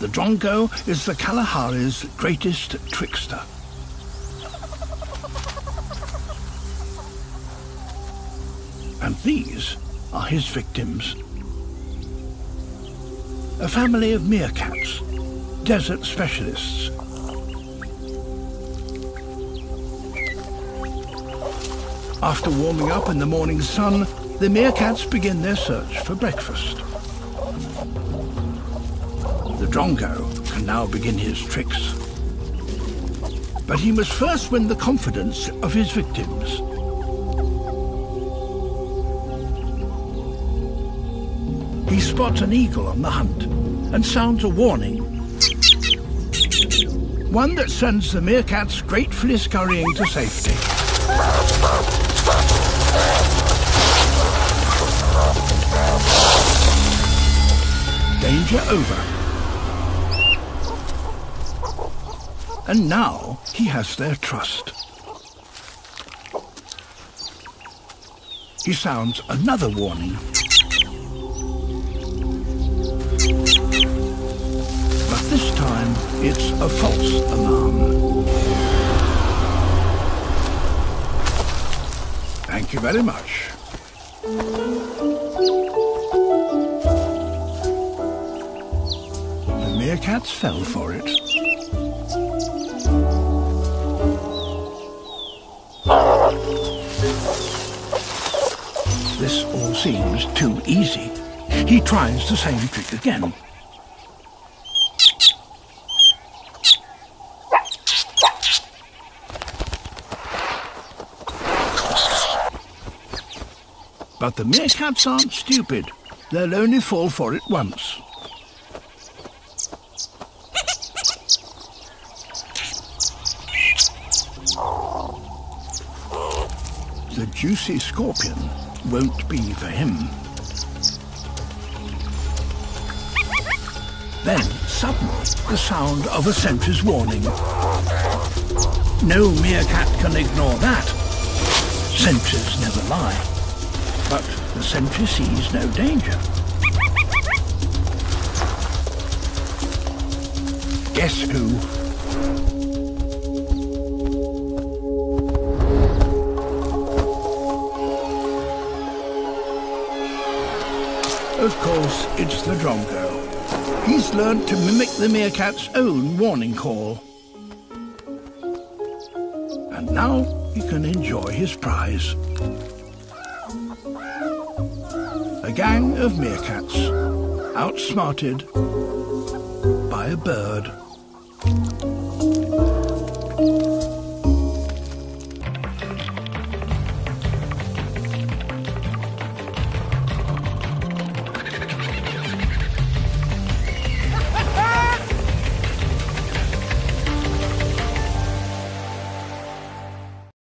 The Drongo is the Kalahari's greatest trickster. And these are his victims. A family of meerkats, desert specialists. After warming up in the morning sun, the meerkats begin their search for breakfast. The Drongo can now begin his tricks. But he must first win the confidence of his victims. He spots an eagle on the hunt and sounds a warning. One that sends the meerkats gratefully scurrying to safety. Danger over. And now he has their trust. He sounds another warning. But this time it's a false alarm. Thank you very much. The meerkats fell for it. This all seems too easy. He tries the same trick again. But the meerkats aren't stupid. They'll only fall for it once. The juicy scorpion won't be for him. Then, suddenly, the sound of a sentry's warning. No meerkat can ignore that. Sentries never lie. But the sentry sees no danger. Guess who? Of course, it's the Drongo. He's learned to mimic the meerkat's own warning call. And now he can enjoy his prize. A gang of meerkats, outsmarted by a bird.